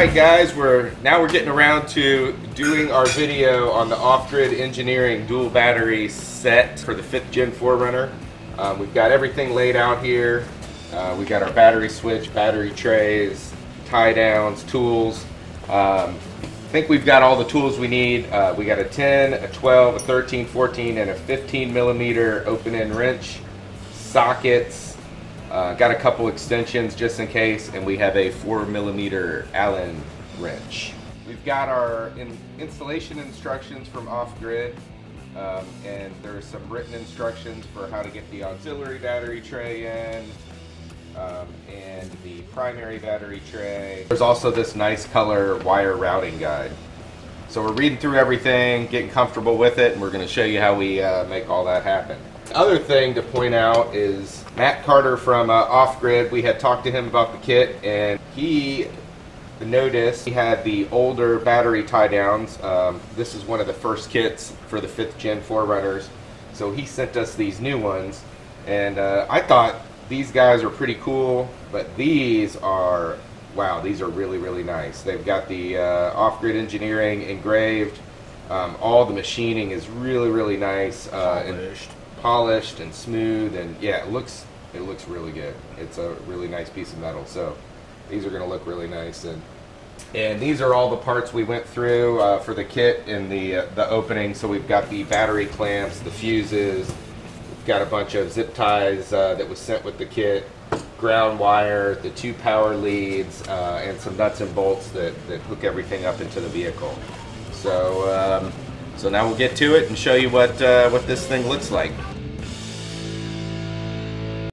Right, guys, we're now we're getting around to doing our video on the off-grid engineering dual battery set for the fifth gen 4Runner. Um, we've got everything laid out here. Uh, we got our battery switch, battery trays, tie downs, tools. Um, I think we've got all the tools we need. Uh, we got a 10, a 12, a 13, 14, and a 15 millimeter open end wrench, sockets, uh, got a couple extensions just in case, and we have a 4 millimeter Allen wrench. We've got our in installation instructions from off-grid, um, and there's some written instructions for how to get the auxiliary battery tray in, um, and the primary battery tray. There's also this nice color wire routing guide. So we're reading through everything, getting comfortable with it, and we're going to show you how we uh, make all that happen. Other thing to point out is Matt Carter from uh, Off Grid. We had talked to him about the kit, and he noticed he had the older battery tie downs. Um, this is one of the first kits for the fifth gen 4Runners, so he sent us these new ones, and uh, I thought these guys are pretty cool, but these are wow, these are really really nice. They've got the uh, Off Grid Engineering engraved. Um, all the machining is really really nice. Uh, Polished polished and smooth and yeah it looks it looks really good it's a really nice piece of metal so these are going to look really nice and and these are all the parts we went through uh, for the kit in the uh, the opening so we've got the battery clamps the fuses we've got a bunch of zip ties uh, that was sent with the kit ground wire the two power leads uh, and some nuts and bolts that, that hook everything up into the vehicle so um, so now we'll get to it and show you what uh, what this thing looks like.